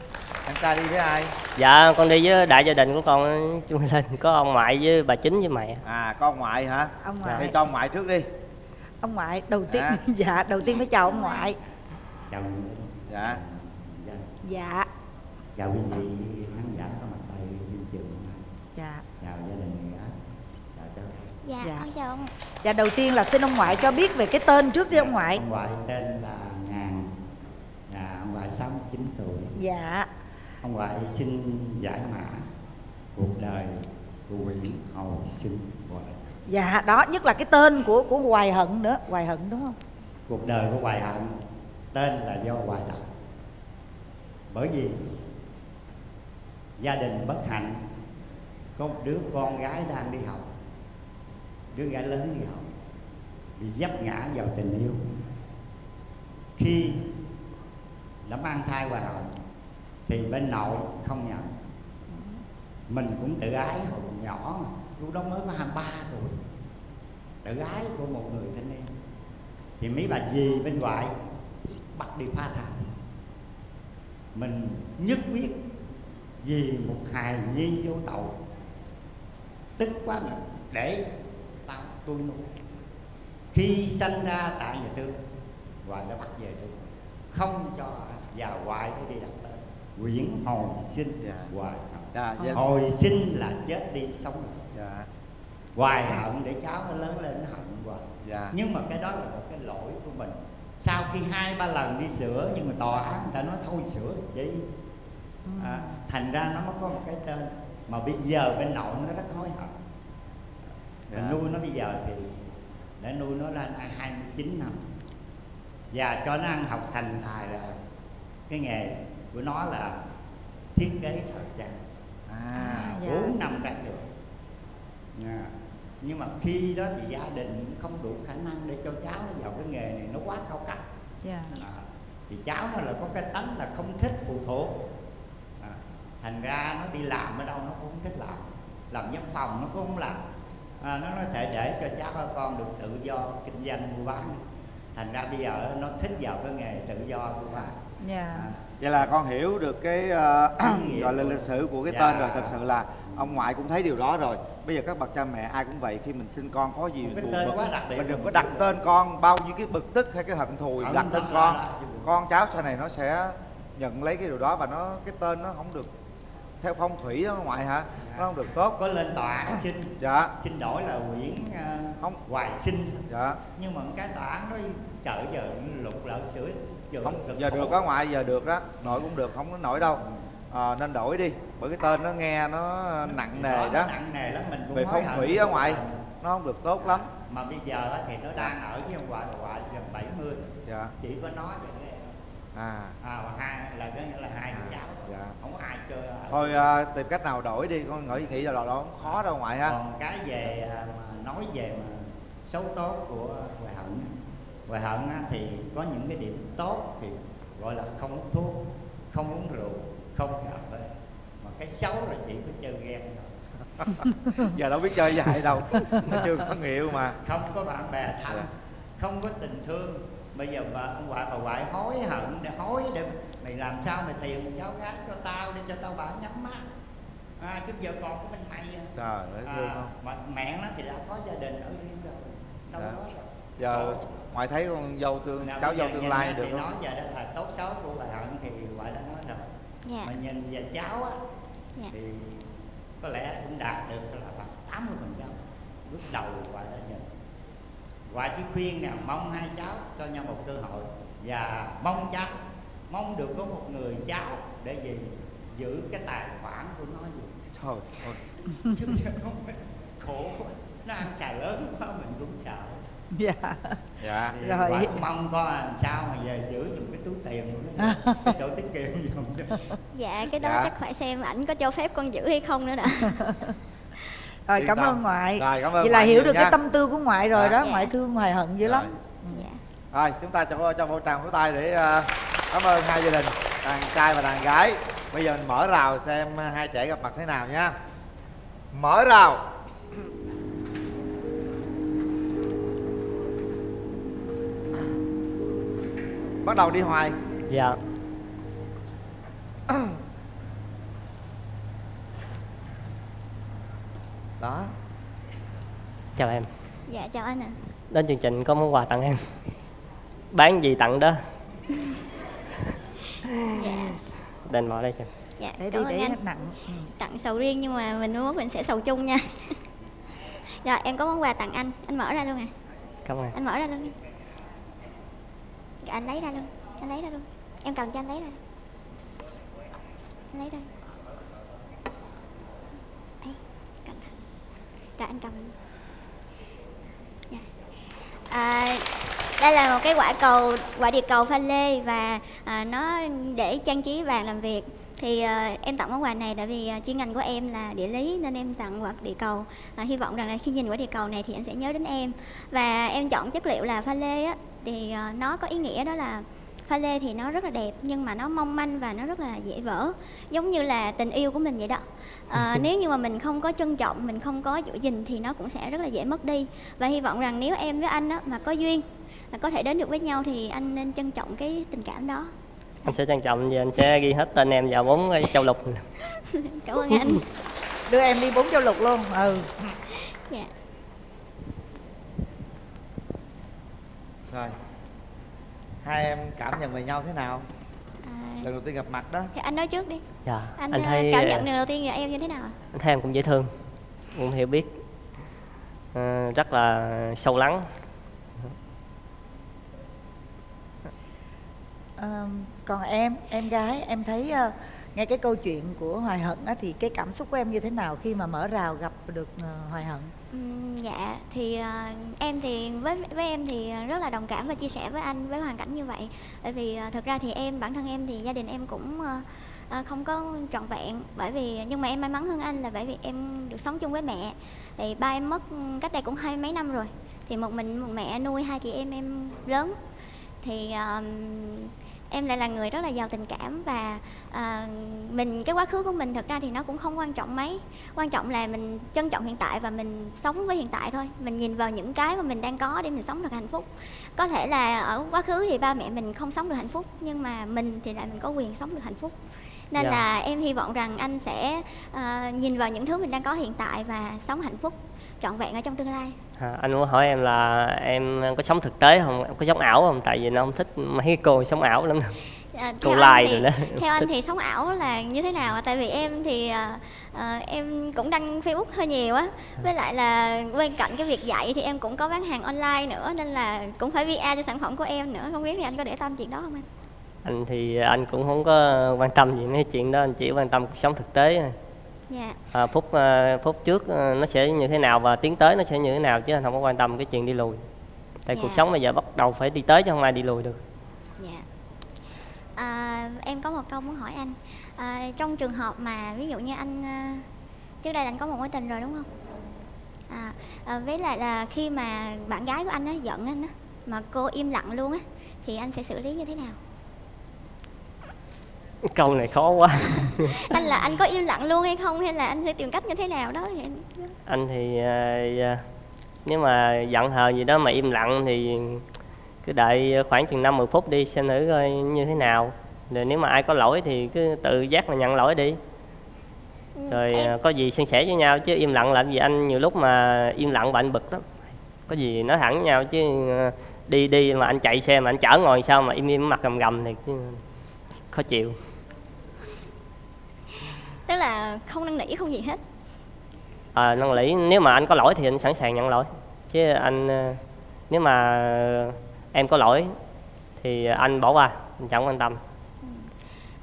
Em trai đi với ai?
Dạ con đi với đại gia đình của con chung lên (laughs) có ông ngoại với bà chính với mẹ.
À con ngoại hả?
Ông
thì
ngoại.
cho ông ngoại trước đi.
Ông ngoại đầu tiên
À. (laughs)
dạ đầu tiên phải chào ông ngoại.
Chào
dạ
dạ,
dạ
chào quý vị khán giả có mặt tại phim trường.
Dạ.
Chào gia đình người gái chào cháu
dạ,
Dạ.
con chào ông
dạ đầu tiên là xin ông ngoại cho biết về cái tên trước đi ông ngoại.
Ông ngoại tên là ngàn. À, ông ngoại 69 tuổi.
Dạ.
Ông ngoại xin giải mã cuộc đời của Nguyễn Hồi sinh Hoài
dạ đó nhất là cái tên của của hoài hận nữa. Hoài hận đúng không?
Cuộc đời của Hoài Hận tên là do Hoài đặt. Bởi vì gia đình bất hạnh. Có một đứa con gái đang đi học. Đứa gái lớn đi học. Bị dấp ngã vào tình yêu. Khi đã mang thai vào Hận thì bên nội không nhận. Mình cũng tự ái hồi nhỏ lúc đó mới có 23 tuổi. Tự ái của một người thanh niên. Thì mấy bà dì bên ngoại bắt đi phá thai. Mình nhất quyết vì một hài nhi vô tội. Tức quá mà để tao tôi nuôi. Khi sanh ra tại nhà thương ngoại đã bắt về tôi không cho vào ngoại để đi đặt tên. Nguyễn Hồi sinh hoài hận.
Dạ, dạ.
hồi sinh là chết đi sống lại.
Dạ.
Hoài hận để cháu nó lớn lên nó hận hoài.
Dạ.
nhưng mà cái đó là một cái lỗi của mình. Sau khi hai ba lần đi sửa nhưng mà tòa án người ta nói thôi sửa chỉ à, thành ra nó mới có một cái tên. Mà bây giờ bên nội nó rất hối hận.
Dạ.
mình nuôi nó bây giờ thì để nuôi nó lên 29 năm. Và cho nó ăn học thành thài là cái nghề của nó là thiết kế thời trang.
À,
dạ.
bốn năm ra trường Nha. nhưng mà khi đó thì gia đình không đủ khả năng để cho cháu nó vào cái nghề này nó quá cao cấp.
Dạ.
À, thì cháu nó là có cái tánh là không thích phụ thuộc. à, thành ra nó đi làm ở đâu nó cũng không thích làm. Làm văn phòng nó cũng không làm. À, nó có thể để cho cháu và con được tự do kinh doanh mua bán. Thành ra bây giờ nó thích vào cái nghề tự do mua bán.
Dạ.
Vậy là con hiểu được cái
nghĩa
gọi là
của-
lịch sử của cái
Dạ.
tên rồi. Thật sự là ông ngoại cũng thấy điều đó rồi. Bây giờ các bậc cha mẹ ai cũng vậy khi mình sinh con có gì
cái tên
bực,
quá đặc biệt
mình đừng có đặt tên con bao nhiêu cái bực tức hay cái hận thù đặt tên con. con cháu sau này nó sẽ nhận lấy cái điều đó và nó cái tên nó không được theo phong thủy đó ngoại hả? Nó không được tốt.
Có lên tòa án (coughs) xin.
Dạ.
Xin đổi là Nguyễn ờ,
không.
Hoài sinh.
Dạ.
Nhưng mà cái tòa án nó chợ giờ lục lợ sửa chữa
không
cực
giờ
khổ.
được đó ngoại giờ được đó. Nội cũng được không có nổi đâu. Ờ, nên đổi đi. Bởi cái tên nó nghe nó nặng nề
nó
đó.
nặng nề lắm mình cũng
về phong thủy á
một
ngoại nó không được tốt lắm.
Mà bây giờ thì nó đang ở với ông ngoại bà ngoại gần 70
dạ.
Chỉ có nói vậy thôi.
à.
À hai là có nghĩa là hai đứa cháu.
Dạ.
không có ai chơi ở
thôi à, tìm cách nào đổi đi con nghĩ nghĩ là đó không khó đâu ngoại ha.
Còn cái về à, mà nói về mà xấu tốt của hoài hận hoài hận á, thì có những cái điểm tốt thì gọi là không hút thuốc không uống rượu không cà phê. Mà cái xấu là chỉ có chơi game thôi. (laughs)
Giờ đâu biết chơi dại đâu nó chưa có nghịu mà.
Không có bạn bè thân
Dạ.
không có tình thương. Bây giờ bà ông ngoại bà ngoại hối hận để hối để mày làm sao mày tìm một cháu gái cho tao để cho tao bà nhắm mắt à, chứ giờ còn của mình mày à.
trời ơi thương
à,
không
mà mẹ nó thì đã có gia đình ở riêng rồi đâu
Dạ.
có rồi
giờ ngoại thấy con dâu tương
Nào,
cháu dâu tương lai được
thì
không
nói giờ đó là tốt xấu của bà hận thì ngoại đã nói rồi
Dạ.
mà nhìn về cháu á
Dạ.
thì có lẽ cũng đạt được là bằng 80 phần trăm bước đầu ngoại đã nhìn ngoại chỉ khuyên rằng mong hai cháu cho nhau một cơ hội và mong cháu mong được có một người cháu để gì giữ cái tài khoản của nó gì
trời ơi (laughs)
chứ không phải khổ nó ăn xài lớn quá mình cũng sợ
dạ
dạ
thì
Rồi.
Ngoại mong con làm sao mà về giữ giùm cái túi tiền của nó (laughs) cái sổ tiết kiệm giùm cho
Dạ cái đó
Dạ.
chắc phải xem ảnh có cho phép con giữ hay không nữa đã (laughs)
rồi
Yên
cảm
tâm.
ơn ngoại
rồi cảm ơn
vậy là
ngoại
hiểu được
nha.
cái tâm tư của ngoại rồi
Dạ.
đó
Dạ.
ngoại thương hoài hận dữ
Rồi.
lắm
dạ.
rồi chúng ta cho cho một tràng pháo tay để ờ, cảm ơn hai gia đình đàn trai và đàn gái. Bây giờ mình mở rào xem hai trẻ gặp mặt thế nào nha. Mở rào. Bắt đầu đi hoài.
Dạ.
Đó.
Chào em.
Dạ chào anh ạ.
Đến chương trình có món quà tặng em. Bán gì tặng đó
dạ.
Đền bỏ đây cho em.
dạ
để đi
cảm ơn
để
anh.
nặng ừ.
tặng sầu riêng nhưng mà mình mốt mình sẽ sầu chung nha. (laughs) Rồi em có món quà tặng anh. Anh mở ra luôn à
cảm ơn
anh mở ra luôn đi. Anh lấy ra luôn. Anh lấy ra luôn. Em cầm cho anh lấy ra. Lấy đây Ấy, cẩn thận. Rồi anh cầm. Dạ. à, đây là một cái quả cầu quả địa cầu pha lê và à, nó để trang trí bàn làm việc. Thì à, em tặng món quà này tại vì à, chuyên ngành của em là địa lý nên em tặng quả địa cầu. À, hy vọng rằng là khi nhìn quả địa cầu này thì anh sẽ nhớ đến em. Và em chọn chất liệu là pha lê á thì à, nó có ý nghĩa đó là pha lê thì nó rất là đẹp nhưng mà nó mong manh và nó rất là dễ vỡ giống như là tình yêu của mình vậy đó. À, nếu như mà mình không có trân trọng mình không có giữ gìn thì nó cũng sẽ rất là dễ mất đi. Và hy vọng rằng nếu em với anh á, mà có duyên là có thể đến được với nhau thì anh nên trân trọng cái tình cảm đó.
Anh sẽ trân trọng và anh sẽ ghi hết tên em vào bốn châu lục. (laughs)
Cảm ơn anh. (laughs)
Đưa em đi bốn châu lục luôn. Ừ.
Dạ.
Rồi. Hai em cảm nhận về nhau thế nào? Lần đầu tiên gặp mặt đó.
Thì anh nói trước đi.
Dạ
anh,
anh
ờ,
thấy
cảm nhận lần đầu tiên em như thế nào ạ?
anh thấy em cũng dễ thương. Cũng hiểu biết. Ờ, rất là sâu lắng
Còn em em gái em thấy uh, nghe cái câu chuyện của hoài hận á, thì cái cảm xúc của em như thế nào khi mà mở rào gặp được uh, hoài hận?
Dạ thì uh, em thì với với em thì rất là đồng cảm và chia sẻ với anh với hoàn cảnh như vậy. Bởi vì uh, thật ra thì em bản thân em thì gia đình em cũng uh, À, không có trọn vẹn. Bởi vì nhưng mà em may mắn hơn anh là bởi vì em được sống chung với mẹ. Thì ba em mất cách đây cũng hai mấy năm rồi. Thì một mình một mẹ nuôi hai chị em em lớn. Thì ờm, em lại là người rất là giàu tình cảm và à, mình cái quá khứ của mình thật ra thì nó cũng không quan trọng mấy. Quan trọng là mình trân trọng hiện tại và mình sống với hiện tại thôi. Mình nhìn vào những cái mà mình đang có để mình sống được hạnh phúc. Có thể là ở quá khứ thì ba mẹ mình không sống được hạnh phúc nhưng mà mình thì lại mình có quyền sống được hạnh phúc. Nên
Dạ.
là em hy vọng rằng anh sẽ à, nhìn vào những thứ mình đang có hiện tại và sống hạnh phúc trọn vẹn ở trong tương lai
à, anh muốn hỏi em là em có sống thực tế không? Em có sống ảo không? Tại vì nó không thích mấy cái cô sống ảo lắm. (laughs)
À,
Cô
theo
like
anh thì,
rồi đó.
theo anh (laughs) thì sống ảo là như thế nào? Tại vì em thì à, à, em cũng đăng facebook hơi nhiều á. Với lại là bên cạnh cái việc dạy thì em cũng có bán hàng online nữa nên là cũng phải VR cho sản phẩm của em nữa. Không biết thì anh có để tâm chuyện đó không anh
anh thì anh cũng không có quan tâm gì mấy chuyện đó. Anh chỉ quan tâm cuộc sống thực tế thôi.
Dạ.
À, phút à, phút trước à, nó sẽ như thế nào và tiến tới nó sẽ như thế nào chứ anh không có quan tâm cái chuyện đi lùi. Tại
Dạ.
cuộc sống bây giờ bắt đầu phải đi tới chứ không ai đi lùi được.
Dạ. À, em có một câu muốn hỏi anh. À, trong trường hợp mà ví dụ như anh à, trước đây anh có một mối tình rồi đúng không? À, à, với lại là khi mà bạn gái của anh á giận anh á mà cô im lặng luôn á thì anh sẽ xử lý như thế nào
câu này khó quá. (laughs)
Anh là anh có im lặng luôn hay không? Hay là anh sẽ tìm cách như thế nào đó? Thì anh...
thì à, nếu mà giận hờn gì đó mà im lặng thì cứ đợi khoảng chừng năm 10 phút đi xem thử coi như thế nào. Rồi nếu mà ai có lỗi thì cứ tự giác mà nhận lỗi đi. Rồi à, có gì san sẻ với nhau chứ im lặng làm gì anh? Nhiều lúc mà im lặng và anh bực lắm. Có gì nói thẳng với nhau chứ à, đi đi mà anh chạy xe mà anh chở ngồi sao mà im im mặt gầm gầm thì khó chịu
tức là không năn nỉ không gì hết.
À, năn nỉ. Nếu mà anh có lỗi thì anh sẵn sàng nhận lỗi. Chứ anh ờ, nếu mà em có lỗi thì anh bỏ qua anh chẳng quan tâm.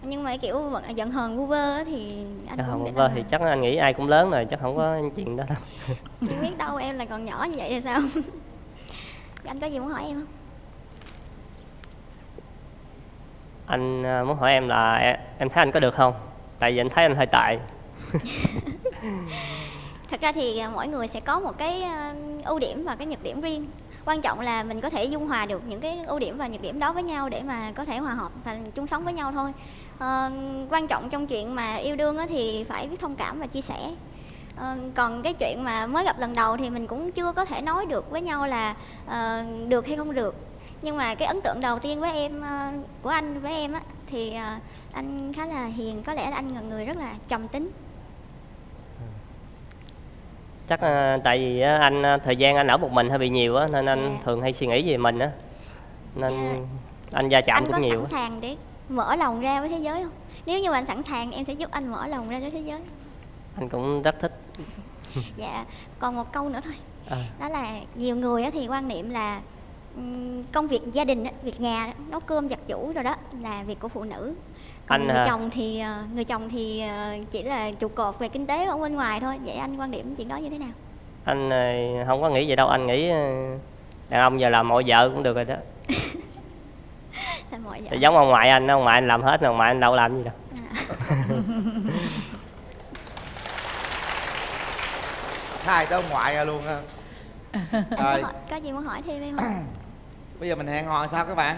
Nhưng mà kiểu giận hờn vu vơ thì anh
không có thì chắc anh nghĩ ai cũng lớn rồi chắc không có chuyện đó đâu. (laughs)
Không biết đâu em là còn nhỏ như vậy thì sao? (laughs) Anh có gì muốn hỏi em không?
Anh ờ, muốn hỏi em là em, em thấy anh có được không tại vì anh thấy anh hơi tài (laughs)
thật ra thì à, mỗi người sẽ có một cái à, ưu điểm và cái nhược điểm riêng. Quan trọng là mình có thể dung hòa được những cái ưu điểm và nhược điểm đó với nhau để mà có thể hòa hợp và chung sống với nhau thôi. À, quan trọng trong chuyện mà yêu đương thì phải biết thông cảm và chia sẻ. À, còn cái chuyện mà mới gặp lần đầu thì mình cũng chưa có thể nói được với nhau là à, được hay không được. Nhưng mà cái ấn tượng đầu tiên với em của anh với em á thì ờ, anh khá là hiền có lẽ là anh là người rất là trầm tính.
Chắc ờ, tại vì á, anh ờ, thời gian anh ở một mình hơi bị nhiều á nên anh thường hay suy nghĩ về mình á. Nên anh va chạm
anh
cũng
có
nhiều
sẵn sàng để mở lòng ra với thế giới không? Nếu như mà anh sẵn sàng em sẽ giúp anh mở lòng ra với thế giới.
Anh cũng rất thích. (laughs)
Dạ còn một câu nữa thôi.
À.
đó là nhiều người thì quan niệm là công việc gia đình á, việc nhà nấu cơm giặt giũ rồi đó là việc của phụ nữ.
Anh
người
hả?
chồng thì ờ, người chồng thì ờ, chỉ là trụ cột về kinh tế ở bên ngoài thôi. Vậy anh quan điểm chuyện đó như thế nào?
Anh ờ, không có nghĩ vậy đâu. Anh nghĩ đàn ông giờ làm mọi vợ cũng được rồi đó. (laughs)
Là mọi
Thì giống ông ngoại anh ông ngoại anh làm hết ông ngoại anh đâu làm gì đâu.
Hai tới ông ngoại ra luôn ha
anh có, có gì muốn hỏi thêm em không (clears throat)
bây giờ mình hẹn hò sao các bạn?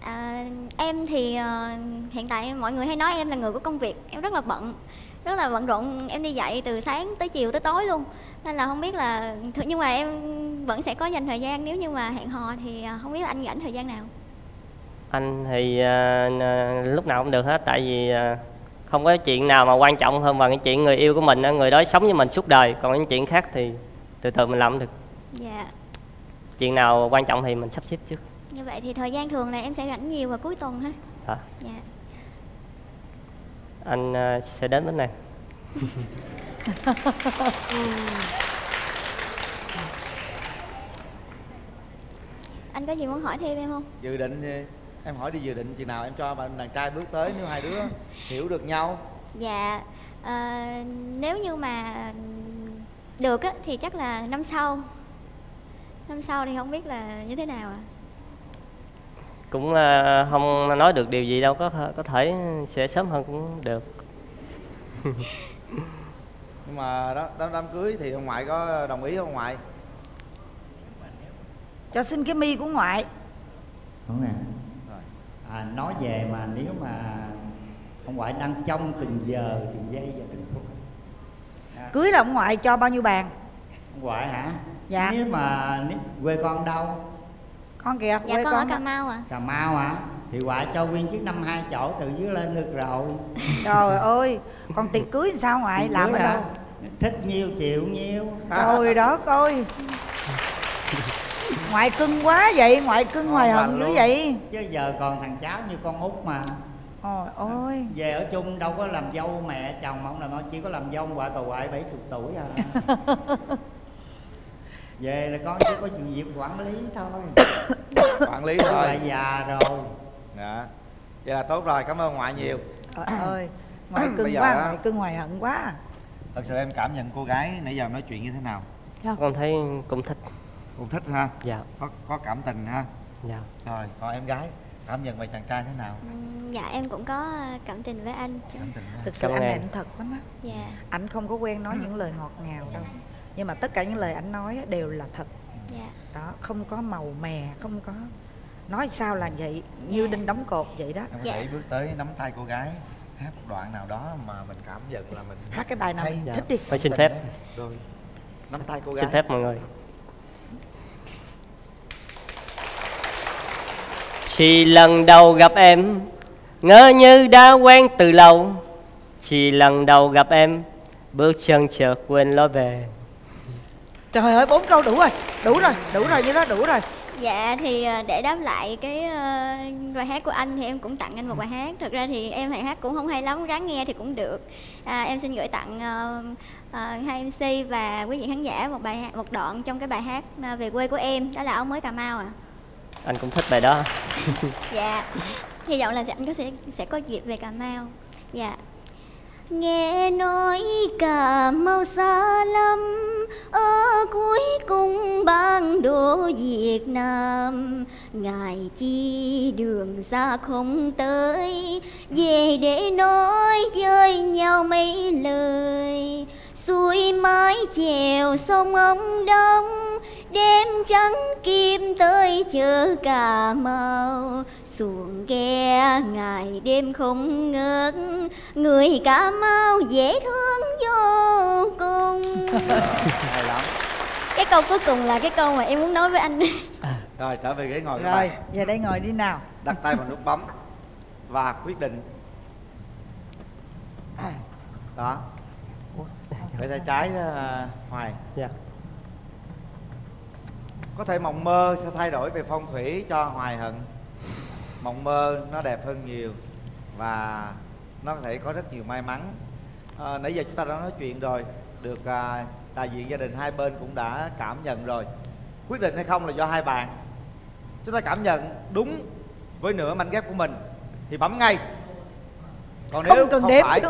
À, em thì ờ, hiện tại mọi người hay nói em là người của công việc. Em rất là bận rất là bận rộn. Em đi dạy từ sáng tới chiều tới tối luôn. Nên là không biết là nhưng mà em vẫn sẽ có dành thời gian. Nếu như mà hẹn hò thì ờ, không biết là anh rảnh thời gian nào.
Anh thì n- lúc nào cũng được hết. Tại vì ờ, không có chuyện nào mà quan trọng hơn bằng cái chuyện người yêu của mình á, người đó sống với mình suốt đời. Còn những chuyện khác thì từ từ mình làm được.
Dạ
chuyện nào quan trọng thì mình sắp xếp trước.
Như vậy thì thời gian thường là em sẽ rảnh nhiều vào cuối tuần ha.
Hả?
dạ.
Anh ờ, sẽ đến bên này. (laughs)
Anh có gì muốn hỏi thêm em không?
Dự định thì em hỏi đi dự định chừng nào em cho bạn đàn trai bước tới nếu hai đứa hiểu được nhau.
Dạ, ờ, nếu như mà được á, thì chắc là năm sau Năm sau thì không biết là như thế nào ạ?
Cũng ờ, không nói được điều gì đâu có có thể sẽ sớm hơn cũng được. (laughs)
Nhưng mà đó đám, đám cưới thì ông ngoại có đồng ý không ông ngoại?
Cho xin cái mi của ngoại.
Đúng nè à, nói về mà nếu mà ông ngoại đang trong từng giờ từng giây và từng phút.
Cưới là ông ngoại cho bao nhiêu bàn?
Ông ngoại hả
Dạ.
nếu mà nếu, quê con đâu?
Con kìa
Dạ
quê
con ở
đó.
Cà Mau ạ.
Cà mau hả? Thì ngoại cho nguyên chiếc năm hai chỗ từ dưới lên được rồi.
Trời ơi còn tiệc cưới sao ngoại
Tiệc
làm
cưới
ở đâu?
Thích nhiêu chịu nhiêu.
Trời đó coi. Ngoại cưng quá vậy ngoại cưng hoài
Ngon
hận dữ vậy.
Chứ giờ còn thằng cháu như con út mà.
Ôi ôi
về ở chung đâu có làm dâu mẹ chồng mà không làm chỉ có làm dâu ngoại bà ngoại bảy chục tuổi à (laughs) về là con chỉ có chuyện việc quản lý thôi. (coughs)
Quản lý thôi.
Là già rồi.
Dạ. Vậy là tốt rồi cảm ơn ngoại nhiều.
Trời ơi (coughs) ngoại cưng quá ngoại cưng hoài hận quá.
thật sự em cảm nhận cô gái nãy giờ nói chuyện như thế nào?
Con thấy cũng thích.
Cũng thích ha?
Dạ.
Có có cảm tình ha?
Dạ.
Rồi còn em gái cảm nhận về chàng trai thế nào?
Ừm, Dạ em cũng có cảm tình với anh chứ.
thực sự
Cảm ơn
anh này anh thật lắm á.
Dạ.
Anh không có quen nói những lời ngọt ngào đâu nhưng mà tất cả những lời anh nói đều là thật.
Dạ.
Đó không có màu mè không có nói sao là vậy? Như đinh đóng cột vậy đó.
Em có thể bước tới nắm tay cô gái hát một đoạn nào đó mà mình cảm nhận là mình
Hát cái bài nào
hay.
mình
Dạ.
thích đi.
Phải xin phép.
rồi nắm tay cô gái.
xin phép mọi người. Chỉ lần đầu gặp em ngỡ như đã quen từ lâu. Chỉ lần đầu gặp em bước chân chợt quên lối về
trời ơi bốn câu đủ rồi. Đủ rồi đủ rồi như đó đủ rồi.
Dạ thì ờ, để đáp lại cái ờ, bài hát của anh thì em cũng tặng anh một bài hát. Thực ra thì em bài hát cũng không hay lắm, ráng nghe thì cũng được. À, Em xin gửi tặng ờ, ờ, hai MC và quý vị khán giả một bài hát, một đoạn trong cái bài hát về quê của em. Đó là áo mới Cà Mau ạ.
Anh cũng thích bài đó.
Dạ. Hy vọng là sẽ- anh có sẽ sẽ có dịp về Cà Mau. Dạ Nghe nói Cà Mau xa lắm Ở cuối cùng bản đồ Việt Nam. Ngài chi đường xa không tới, Về để nói với nhau mấy lời. Xuôi mái chèo sông ông đông, đêm trắng kim tới chợ cà mau xuồng ghe ngày đêm không ngớt. Người cà mau dễ thương vô cùng. (laughs)
Hay lắm.
Cái câu cuối cùng là cái câu mà em muốn nói với anh.
Rồi trở về ghế ngồi các
rồi
bạn.
về đây ngồi đi nào.
Đặt tay vào nút bấm và quyết định. Đó. Để tay trái uh, hoài.
Dạ.
Có thể mộng mơ sẽ thay đổi về phong thủy cho hoài hận mộng mơ nó đẹp hơn nhiều và nó có thể có rất nhiều may mắn. À, nãy giờ chúng ta đã nói chuyện rồi được à, đại diện gia đình hai bên cũng đã cảm nhận rồi. Quyết định hay không là do hai bạn. Chúng ta cảm nhận đúng với nửa mảnh ghép của mình thì bấm ngay. Còn
không
nếu
cần
không
đếm
phải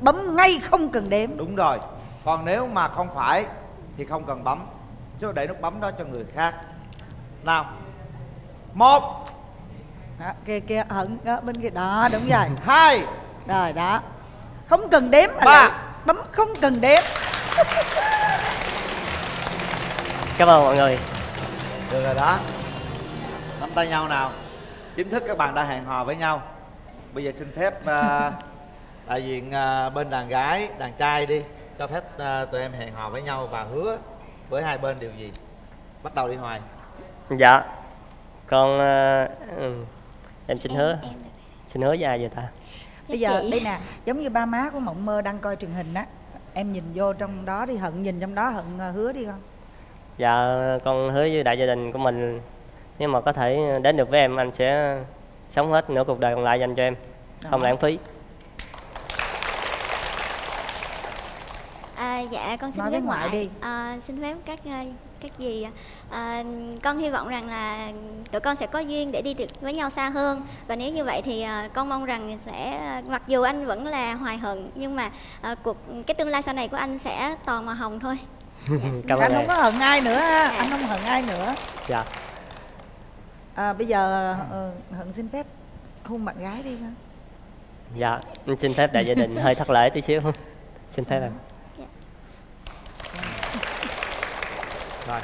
bấm ngay không cần đếm.
Đúng rồi. Còn nếu mà không phải thì không cần bấm. Chứ để nút bấm đó cho người khác. Nào. Một
đó, kia kia hận đó, bên kia đó đúng (laughs) rồi.
Hai.
Rồi đó. Không cần đếm mà
Ba.
bấm không cần đếm. (laughs)
Cảm ơn mọi người.
Được rồi đó. Nắm tay nhau nào. Chính thức các bạn đã hẹn hò với nhau. Bây giờ xin phép ờ, (laughs) đại diện ờ, bên đàn gái đàn trai đi cho phép ờ, tụi em hẹn hò với nhau và hứa với hai bên điều gì. Bắt đầu đi hoài.
Dạ. Con ừ, em xin hứa. xin hứa với ai vậy ta?
Bây giờ đây nè giống như ba má của mộng mơ đang coi truyền hình á em nhìn vô trong đó đi hận nhìn trong đó hận ờ, hứa đi con.
Dạ con hứa với đại gia đình của mình nếu mà có thể đến được với em anh sẽ sống hết nửa cuộc đời còn lại dành cho em. Không lãng phí.
À, dạ con xin
Nói
phép
với ngoại đi.
À, xin phép các ờ, các dì à, con hy vọng rằng là tụi con sẽ có duyên để đi được với nhau xa hơn. Và nếu như vậy thì à, con mong rằng sẽ mặc dù anh vẫn là hoài hận nhưng mà à, cuộc cái tương lai sau này của anh sẽ toàn màu hồng thôi. (laughs)
Cảm ơn
anh không có hận ai nữa ha anh không hận ai nữa.
Dạ.
À, bây giờ ờ, hận xin phép hôn bạn gái đi con
dạ xin phép đại gia đình hơi thất lễ tí xíu. Xin phép em
rồi